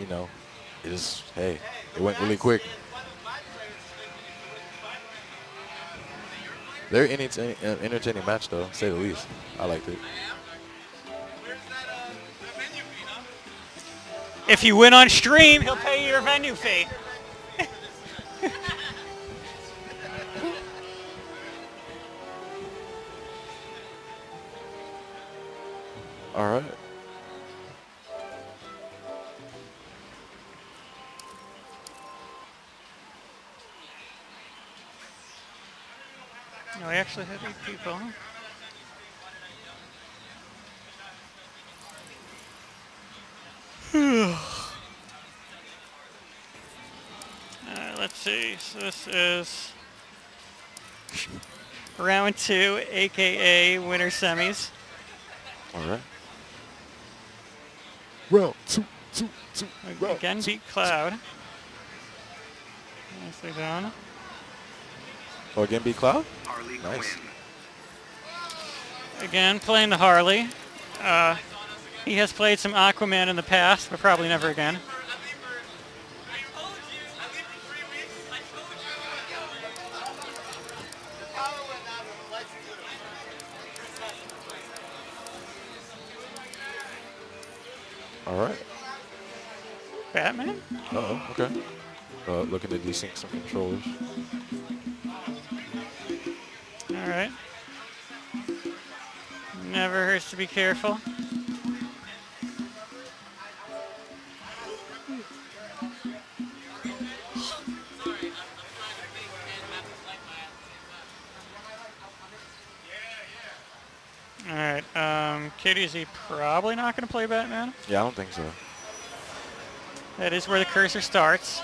you know, it just, hey, it went really quick. Very entertaining, uh, entertaining match, though, to say the least. I liked it. If you win on stream, he'll pay you your venue fee. All right. No, we actually had eight people. Uh, let's see. So this is round two, aka winner semis. All right. Round two, two, two. round Again, two. beat Cloud. Nicely done. Oh, again, B Cloud? Harley Nice. Quinn. Again, playing the Harley. Uh, he has played some Aquaman in the past, but probably never again. All right. Batman? Uh-oh, okay. Uh, looking to desync some controllers. All right. Never hurts to be careful. All right. Um, Katie, is he probably not going to play Batman. Yeah, I don't think so. That is where the cursor starts.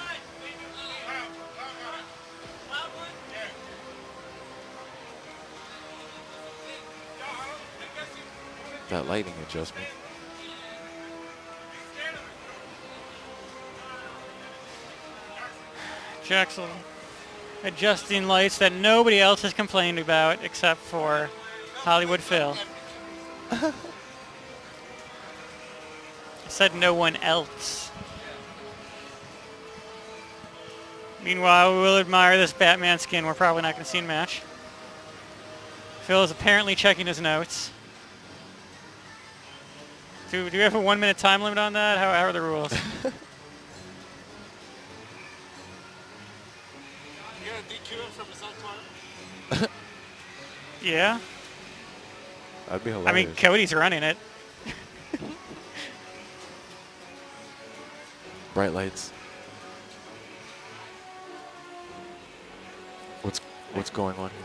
That lighting adjustment. Jackson adjusting lights that nobody else has complained about except for Hollywood Phil. I said no one else. Meanwhile, we will admire this Batman skin we're probably not going to see in match. Phil is apparently checking his notes. Do, do we have a one minute time limit on that? How, how are the rules? yeah? That'd be I mean, Cody's running it. Bright lights. What's what's going on here?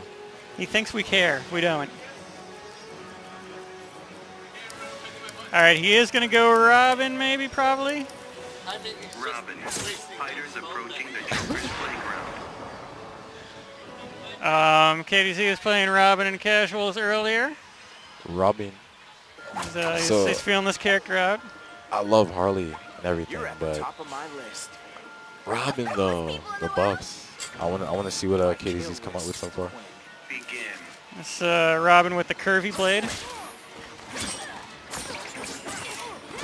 He thinks we care. We don't. All right, he is going to go Robin, maybe, probably. Robin. Fighters approaching the Joker's playground. Um, KDZ was playing Robin in casuals earlier. Robin. He's, uh, he's, So- he's feeling this character out. I love Harley and everything, You're at the but top of my list. Robin though, the buffs. I want to I want to see what uh, KDZ's come up with so far. Begin. It's uh, Robin with the curvy blade.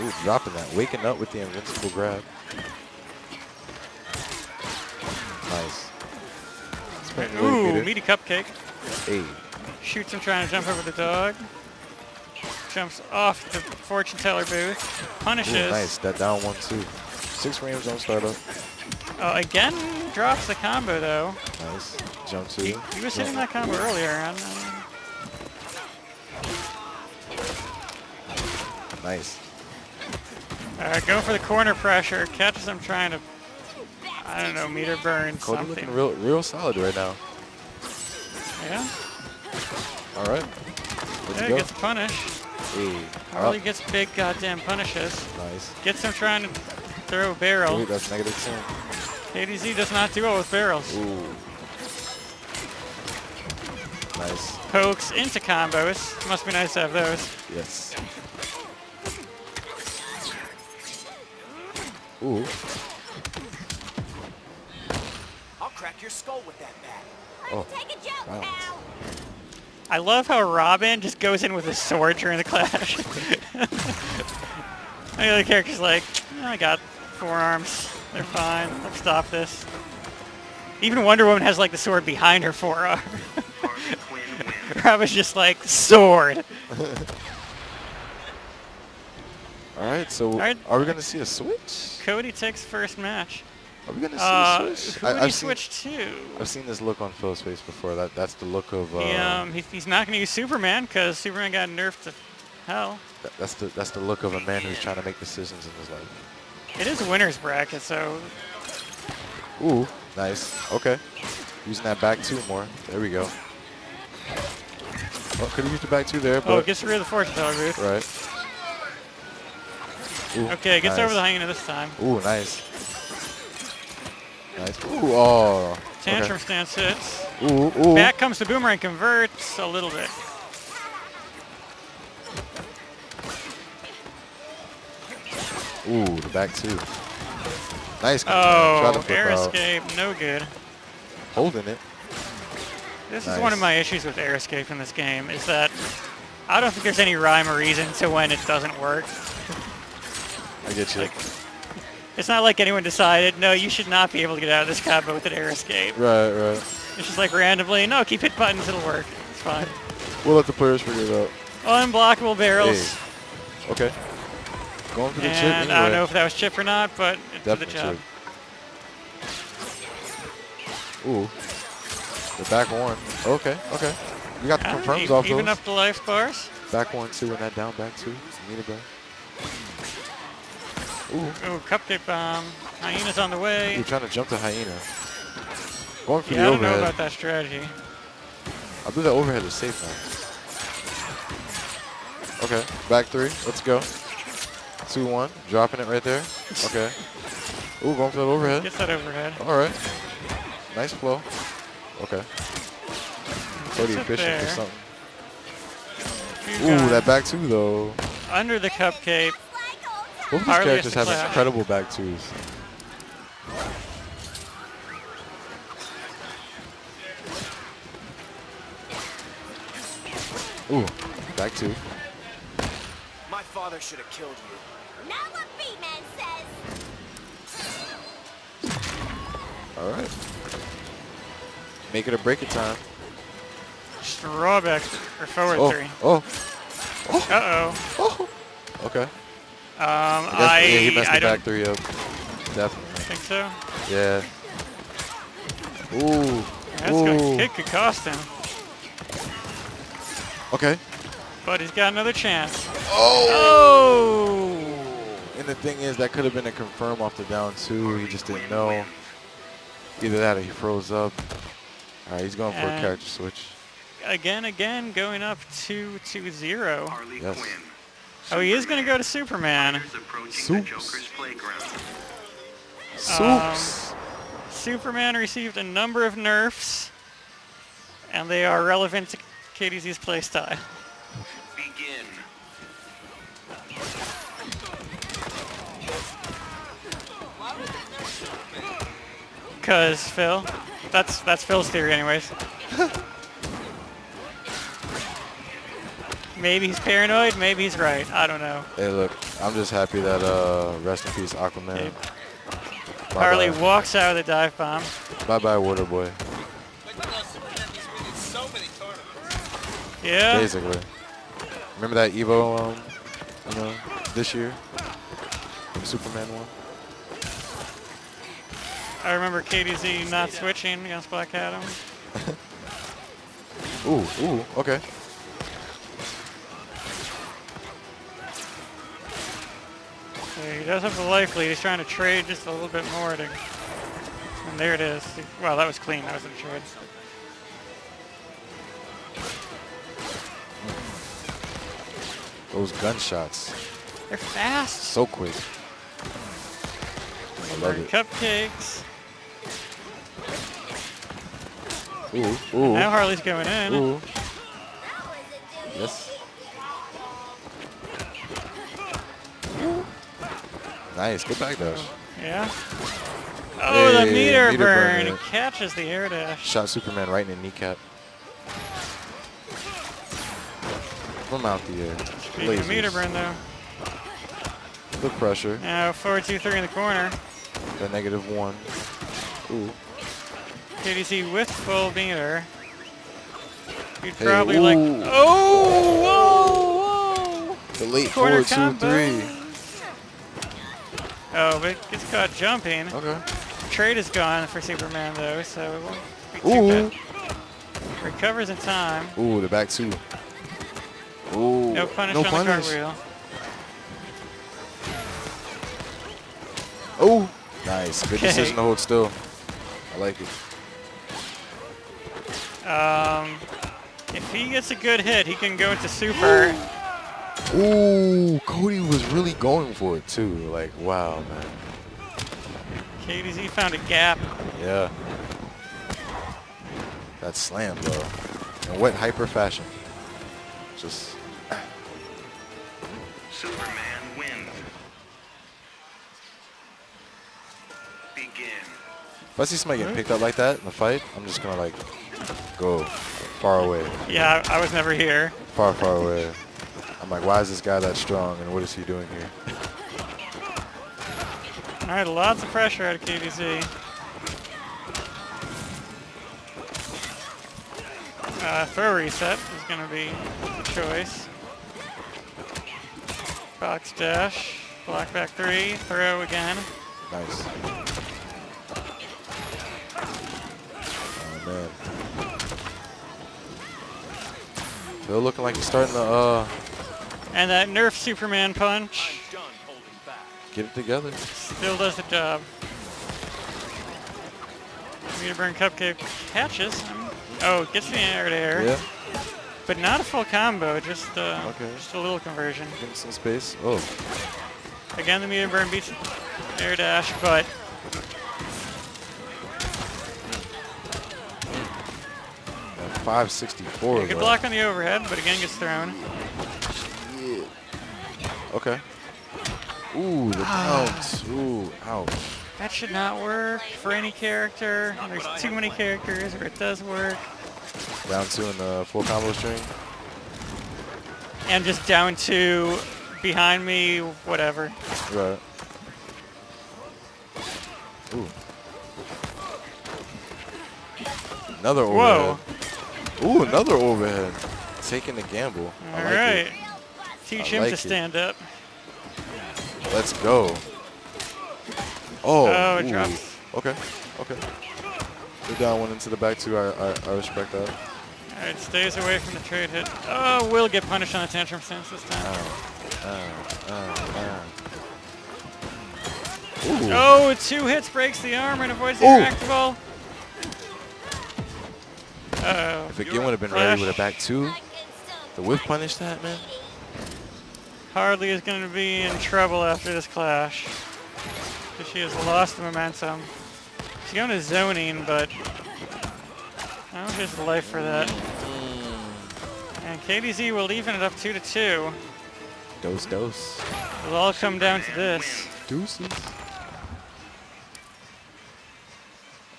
Ooh, dropping that, waking up with the invincible grab. Nice. Ooh, meaty cupcake. Hey, Shoots him trying to jump over the dog. Jumps off the fortune teller booth. Ooh, Punishes. nice. That down one too. Six frames on startup. Oh, again drops the combo though. Nice. Jump two. He, he was hitting that combo earlier. I don't. Nice. All right, go for the corner pressure. Catches him trying to, I don't know, meter burn Cody something. looking real real solid right now. Yeah, All right. Let's yeah, go. gets punished. Hey. Harley Up. gets big goddamn punishes. Nice. Gets him trying to throw a barrel. Ooh, that's negative 10. KDZ does not do well with barrels. Ooh. Nice. Pokes into combos. Must be nice to have those. Yes. Ooh. I'll crack your skull with that bat. Oh. Take a joke, Wow. pal. I love how Robin just goes in with his sword during the clash. the other character's like, "Oh, I got Forearms. They're fine. Let's stop this. Even Wonder Woman has like the sword behind her forearm. Harley Quinn wins. Rob is just like sword. All right, so right. are we gonna see a switch? Cody takes first match. Are we gonna see Uh, a switch? who he I've seen, switch to? I've seen this look on Phil's face before. That that's the look of. Uh, He, um, he, he's not going to use Superman because Superman got nerfed to hell. th- that's the that's the look of a man who's trying to make decisions in his life. It is a winner's bracket, so Ooh, nice. Okay, using that back two more. There we go. Well, could have used the back two there, but... oh, but gets rid of the fortune teller booth. right. Ooh, Okay, gets nice. over the hyena this time. Ooh, nice. Nice. Ooh, oh. Tantrum stance hits. Ooh, ooh. Back comes the boomerang, converts a little bit. Ooh, the back two. Nice. Oh, Try to flip air out. escape, no good. Holding it. This is one of my issues with air escape in this game, is that I don't think there's any rhyme or reason to when it doesn't work. I get you. Like, It's not like anyone decided, no, you should not be able to get out of this combo with an air escape. right, right. It's just like randomly, no, keep hit buttons, it'll work. It's fine. We'll let the players figure it out. Unblockable barrels. Hey. Okay. Going for the chip And anyway. I don't know if that was chip or not, but it did the job. chip. Ooh. The back one. Okay, okay. We got the confirms off even those. up the life bars. Back one, two, and that down back two. Need it back. Ooh. Ooh, cupcake bomb. Hyena's on the way. You're trying to jump the hyena. Going for Yeah, I the don't know about that strategy. I believe that overhead is safe now. Okay, back three. Let's go. Two one. Dropping it right there. Okay. Ooh, going for that overhead. Get that overhead. All right. Nice flow. Okay. It efficient or something. Ooh, that back two though. Under the cupcake. Both these characters have incredible back twos. Ooh, back two. My father should have killed you. Not what B-Man says. All right. Make it a break it time. Straw back or forward Oh, three. oh, Uh-oh. oh. Okay. Um, I guess I, yeah, he messed I the don't back three up. Definitely. think so. Yeah. Ooh. That's Ooh. gonna kick could cost him. Okay. But he's got another chance. Oh. Oh! And the thing is, that could have been a confirm off the down two. He just didn't know. Either that or he froze up. All right, he's going for a And- character switch. Again, again, going up 2 to 0. Harley Yes. Quinn. Oh, he is going to go to Superman. Fighters Soups. Joker's playground. Soups. Um, Superman received a number of nerfs, and they are relevant to KDZ's playstyle. Begin. Cause Phil, that's that's Phil's theory, anyways. maybe he's paranoid, maybe he's right. I don't know. hey, look, I'm just happy that uh, rest in peace, Aquaman. Okay. Bye Harley bye. walks out of the dive bomb. Bye bye, Water Boy. Yeah. Basically. Remember that Evo, um, you know, this year? Superman one? I remember KDZ not switching against Black Adam. Ooh, ooh, okay. So he does have the life lead. He's trying to trade just a little bit more to. And there it is. Well, that was clean. That was a trade. Those gunshots. They're fast. So quick. I love it. Cupcakes. Ooh, ooh, Now Harley's going in. ooh. Nice, good back dash. Yeah. Oh, the meter, meter burn. burn. Catches the air dash. Shot Superman right in the kneecap. From out the air. Speaking of meter Lasers. burn, though. the pressure. Uh, now forward two three in the corner. The negative one. Ooh. KDZ with full meter. You'd Hey, probably like. ooh. Oh! Whoa! Whoa! The late Corner forward two, three. Oh, but gets caught jumping. Okay. Trait is gone for Superman though, so it won't be too Ooh. bad. Recovers in time. Ooh, the back two. Ooh. No punish no on punish. the cartwheel. Oh. Nice. Good Okay. decision to hold still. I like it. Um, if he gets a good hit, he can go into super. Ooh, Cody was really going for it too. Like, wow, man. KDZ found a gap. Yeah. That slam, bro. In wet hyper fashion. Just Superman wins. Begin. if I see somebody getting picked up like that in the fight, I'm just gonna like go far away. Yeah, I I was never here. Far, far away. I'm like, why is this guy that strong and what is he doing here? All right, lots of pressure out of KDZ. Uh, throw reset is going to be the choice. Box dash, block back three, throw again. Nice. Oh man. Phil looking like he's starting to uh And that Nerf Superman punch Done holding back. get it together. still does the job. Meter burn cupcake catches. him. Oh, gets the air to air. Yeah, But not a full combo, just uh, Okay. just a little conversion. getting some space. Oh, Again, the meter burn beats air dash, but at 564. good though. block on the overhead, but again gets thrown. Okay. Ooh, the bounce. Ooh, ouch. That should not work for any character. There's too many characters where it does work. Down two in the full combo string. And just down to behind me, whatever. Right. Ooh. Another overhead. Whoa. Ooh, another overhead. Taking the gamble. I like right. it. Teach I him like to it. stand up. Let's go. Oh. Oh, it drops. Okay. Okay. Good down one into the back two. I, I, I respect that. All right, stays away from the trade hit. Oh, will get punished on the tantrum stance this time. Uh, uh. Ooh. Oh, two hits breaks the arm and avoids the Ooh. interactable. Oh, If again would have been ready with a back two, I can still the whip punished that, man. Harley is going to be in trouble after this clash. 'Cause She has lost the momentum. She's going to zoning, but I don't think there's life for that. And KDZ will even it up two to two. Dose, dose. It'll all come down to this. Deuces.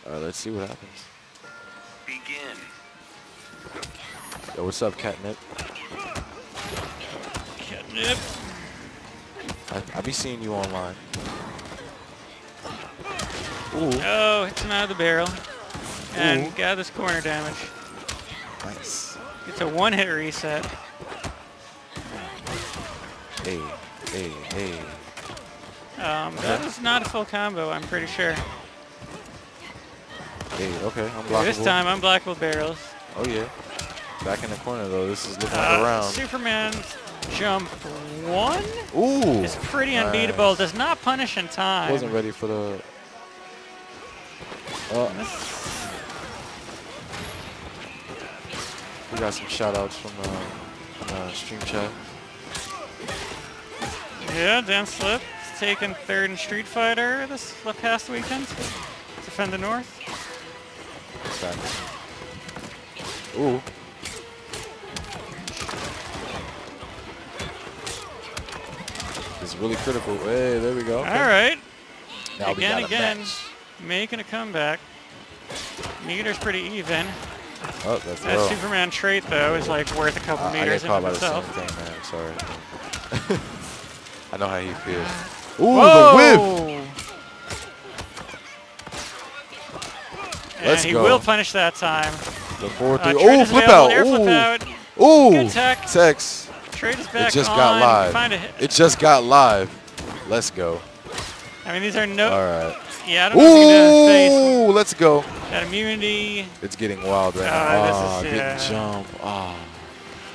All right, let's see what happens. Begin. Yo, what's up, Catnip? Catnip. I, I be seeing you online. Ooh, Oh, hits him out of the barrel. And Ooh. this corner damage. nice. It's a one-hit reset. Hey, hey, hey. Um, that is not a full combo, I'm pretty sure. Hey, okay, I'm blockable. This time, unblockable barrels. Oh, yeah. Back in the corner, though. This is looking like Uh, a round. Superman's jump one Ooh. is pretty unbeatable. Does not punish in time. Wasn't ready for the... Oh, we got some shout-outs from, uh, from uh, Stream Chat. Yeah, Dan Slip taken third in Street Fighter this past weekend. Defend the North. Ooh. Really critical. Hey, there we go. Okay. All right. Now again, a again, match. making a comeback. Meter's pretty even. Oh, that's That low. Superman trait, though, is like worth a couple Uh, meters in by the same thing, man. Sorry. I know how he feels. Ooh, the whiff. And Let's he go. will punish that time. The four Uh, three. trade Oh, flip out. Air flip Ooh. out. Ooh. Good tech. Tex. Trait is back It just on. got live. Find a. It just got live. Let's go. I mean, these are no. All right. Yeah, I don't know if you can do the face. Ooh, let's go. Got immunity. It's getting wild right Oh, now. this Ah, is- good yeah. jump. Ah.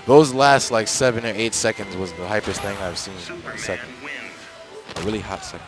Those last like seven or eight seconds was the hypest thing I've seen in a second. A really hot second.